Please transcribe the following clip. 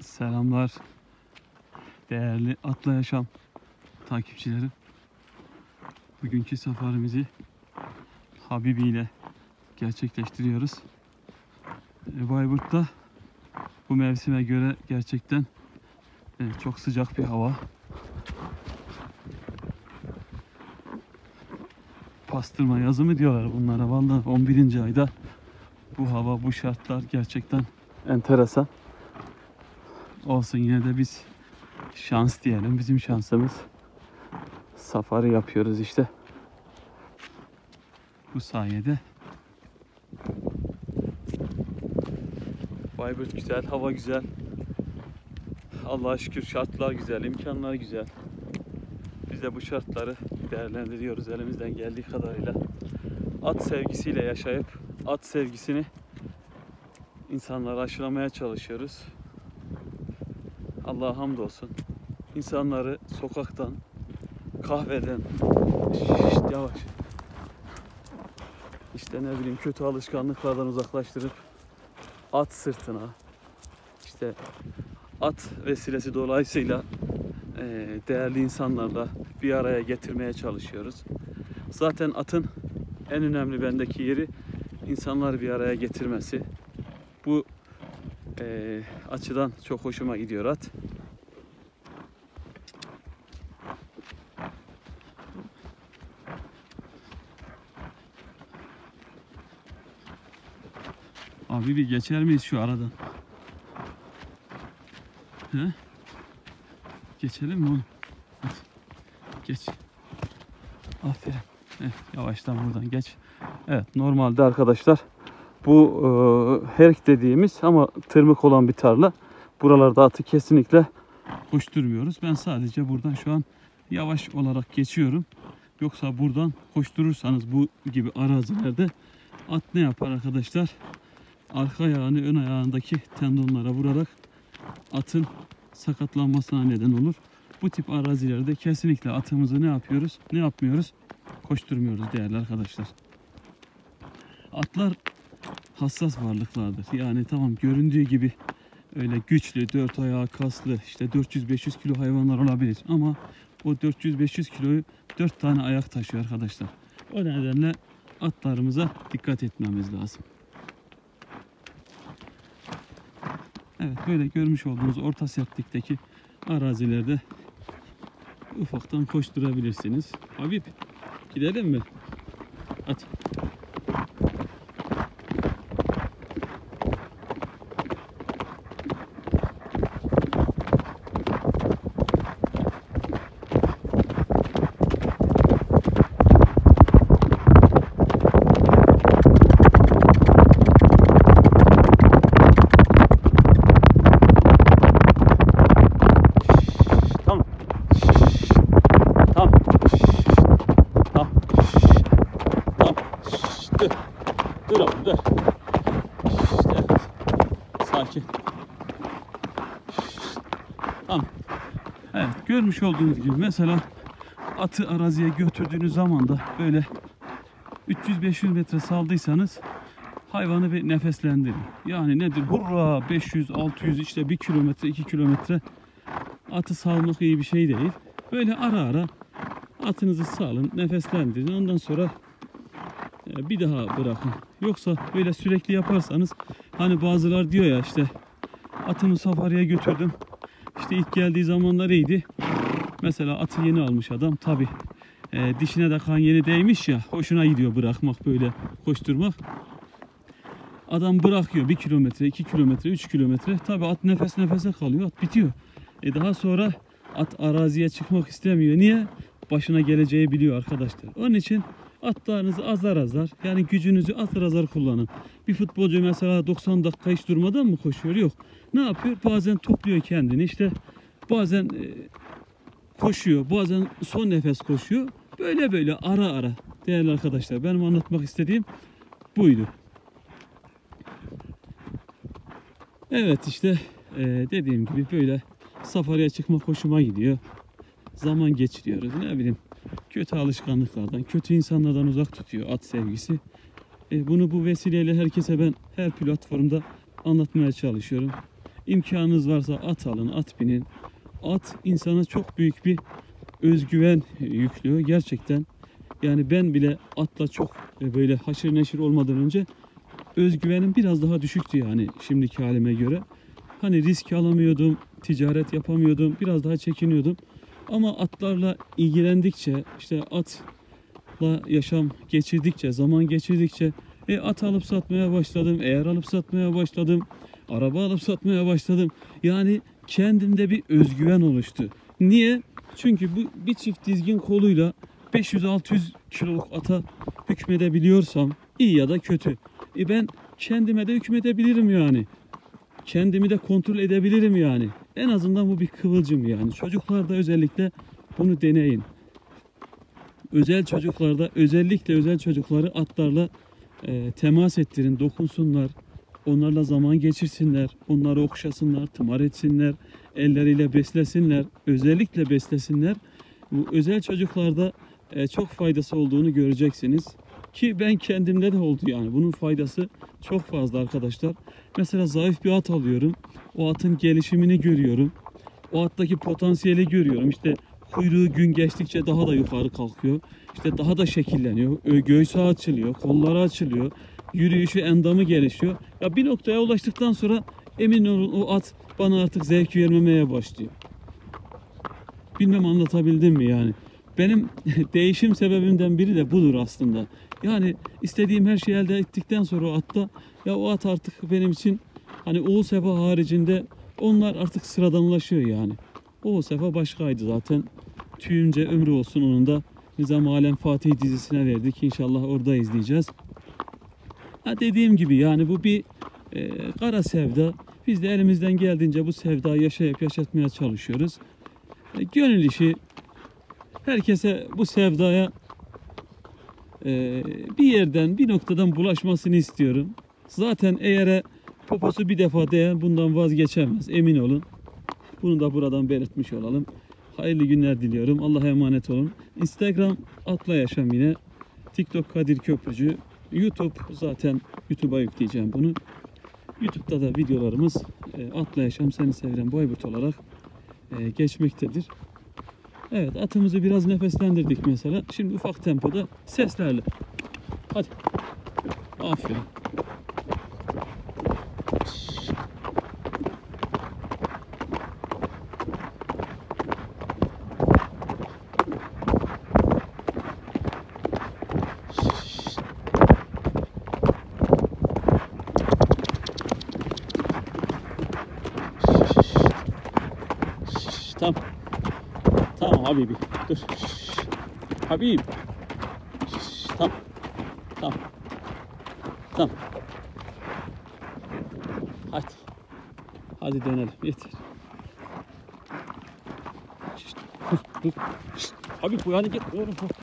Selamlar değerli Atla Yaşam takipçilerim. Bugünkü safarimizi Habibi ile gerçekleştiriyoruz. E, Bayburt'ta bu mevsime göre gerçekten e, çok sıcak bir hava. Pastırma yazı mı diyorlar bunlara. Vallahi 11. ayda bu hava, bu şartlar gerçekten enteresan. Olsun yine de biz şans diyelim. Bizim şansımız safari yapıyoruz işte. Bu sayede Bayburt güzel, hava güzel. Allah'a şükür şartlar güzel, imkanlar güzel. Biz de bu şartları değerlendiriyoruz elimizden geldiği kadarıyla. At sevgisiyle yaşayıp at sevgisini insanlara aşılamaya çalışıyoruz. Allah'a hamdolsun. İnsanları sokaktan, kahveden, şşt, yavaş. İşte ne bileyim kötü alışkanlıklardan uzaklaştırıp at sırtına, işte at vesilesi dolayısıyla değerli insanlarla bir araya getirmeye çalışıyoruz. Zaten atın en önemli bendeki yeri insanları bir araya getirmesi. Bu eee, açıdan çok hoşuma gidiyor at. Abi bir geçer miyiz şu aradan? He? Geçelim mi oğlum? Geç. Aferin. Evet, yavaştan buradan geç. Evet normalde arkadaşlar bu e, herk dediğimiz ama tırmık olan bir tarla. Buralarda atı kesinlikle koşturmuyoruz. Ben sadece buradan şu an yavaş olarak geçiyorum. Yoksa buradan koşturursanız bu gibi arazilerde at ne yapar arkadaşlar? Arka ayağını ön ayağındaki tendonlara vurarak atın sakatlanmasına neden olur. Bu tip arazilerde kesinlikle atımızı ne yapıyoruz? Ne yapmıyoruz? Koşturmuyoruz değerli arkadaşlar. Atlar hassas varlıklardır. Yani tamam göründüğü gibi öyle güçlü, dört ayağı kaslı, işte 400-500 kilo hayvanlar olabilir. Ama o 400-500 kiloyu dört tane ayak taşıyor arkadaşlar. O nedenle atlarımıza dikkat etmemiz lazım. Evet böyle görmüş olduğunuz orta sertlikteki arazilerde ufaktan koşturabilirsiniz. Habib gidelim mi? Hadi. Tamam. Tamam. Tamam. Tamam. Dur. Dur oğlum dur. İşte. Sakin. Tamam. Evet görmüş olduğunuz gibi mesela atı araziye götürdüğünüz zaman da böyle 300-500 metre saldıysanız hayvanı bir nefeslendirin. Yani nedir? Hurra 500, 600 işte 1 kilometre 2 kilometre atı salmak iyi bir şey değil. Böyle ara ara atınızı salın, nefeslendirin. Ondan sonra bir daha bırakın. Yoksa böyle sürekli yaparsanız hani bazılar diyor ya işte atımı safariye götürdüm. İşte ilk geldiği zamanlar iyiydi. Mesela atı yeni almış adam tabi dişine de kan yeni değmiş ya hoşuna gidiyor bırakmak böyle koşturmak. Adam bırakıyor 1 kilometre, 2 kilometre, 3 kilometre. Tabi at nefes nefese kalıyor, at bitiyor. E daha sonra at araziye çıkmak istemiyor. Niye? Başına geleceği biliyor arkadaşlar. Onun için atlarınızı azar azar yani gücünüzü azar azar kullanın. Bir futbolcu mesela 90 dakika hiç durmadan mı koşuyor? Yok. Ne yapıyor? Bazen topluyor kendini işte bazen e, koşuyor bazen son nefes koşuyor. Böyle böyle ara ara değerli arkadaşlar benim anlatmak istediğim buydu. Evet işte e, dediğim gibi böyle safariye çıkmak hoşuma gidiyor. Zaman geçiriyoruz ne bileyim kötü alışkanlıklardan, kötü insanlardan uzak tutuyor at sevgisi. E, bunu bu vesileyle herkese ben her platformda anlatmaya çalışıyorum. imkanınız varsa at alın, at binin. At insana çok büyük bir özgüven yüklüyor gerçekten. Yani ben bile atla çok e, böyle haşır neşir olmadan önce özgüvenim biraz daha düşüktü yani şimdiki halime göre. Hani risk alamıyordum, ticaret yapamıyordum, biraz daha çekiniyordum. Ama atlarla ilgilendikçe, işte atla yaşam geçirdikçe, zaman geçirdikçe e, at alıp satmaya başladım, eğer alıp satmaya başladım, araba alıp satmaya başladım. Yani kendimde bir özgüven oluştu. Niye? Çünkü bu bir çift dizgin koluyla 500-600 kiloluk ata hükmedebiliyorsam iyi ya da kötü. E ben kendime de hükmedebilirim yani. Kendimi de kontrol edebilirim yani. En azından bu bir kıvılcım yani. Çocuklarda özellikle bunu deneyin. Özel çocuklarda özellikle özel çocukları atlarla e, temas ettirin, dokunsunlar. Onlarla zaman geçirsinler, onları okşasınlar, tımar etsinler, elleriyle beslesinler, özellikle beslesinler. Bu özel çocuklarda e, çok faydası olduğunu göreceksiniz. Ki ben kendimde de oldu yani. Bunun faydası çok fazla arkadaşlar. Mesela zayıf bir at alıyorum. O atın gelişimini görüyorum. O attaki potansiyeli görüyorum. İşte kuyruğu gün geçtikçe daha da yukarı kalkıyor. İşte daha da şekilleniyor. Göğsü açılıyor, kolları açılıyor. Yürüyüşü, endamı gelişiyor. Ya bir noktaya ulaştıktan sonra emin olun o at bana artık zevk vermemeye başlıyor. Bilmem anlatabildim mi yani. Benim değişim sebebimden biri de budur aslında. Yani istediğim her şeyi elde ettikten sonra o atta ya o at artık benim için hani Oğuz Sefa haricinde onlar artık sıradanlaşıyor yani. Oğuz Sefa başkaydı zaten. Tüyünce ömrü olsun onun da Nizam Alem Fatih dizisine verdik. İnşallah orada izleyeceğiz. Ha dediğim gibi yani bu bir e, kara sevda. Biz de elimizden geldiğince bu sevdayı yaşayıp yaşatmaya çalışıyoruz. E, gönül işi herkese bu sevdaya e, bir yerden bir noktadan bulaşmasını istiyorum. Zaten eğer poposu bir defa değen bundan vazgeçemez emin olun. Bunu da buradan belirtmiş olalım. Hayırlı günler diliyorum. Allah'a emanet olun. Instagram Atla Yaşam yine. TikTok Kadir Köprücü. YouTube zaten YouTube'a yükleyeceğim bunu. YouTube'da da videolarımız e, Atla Yaşam Seni Sevilen Bayburt olarak e, geçmektedir. Evet atımızı biraz nefeslendirdik mesela. Şimdi ufak tempoda seslerle. Hadi. Aferin. Tamam. Tamam Habibi. Dur. Şşş. Habib. Şşş. Tamam. Tamam. Tamam. Hadi. Hadi dönelim. Yeter. Şşş. Dur. Şşş. Habib uyanı git. Oğlum.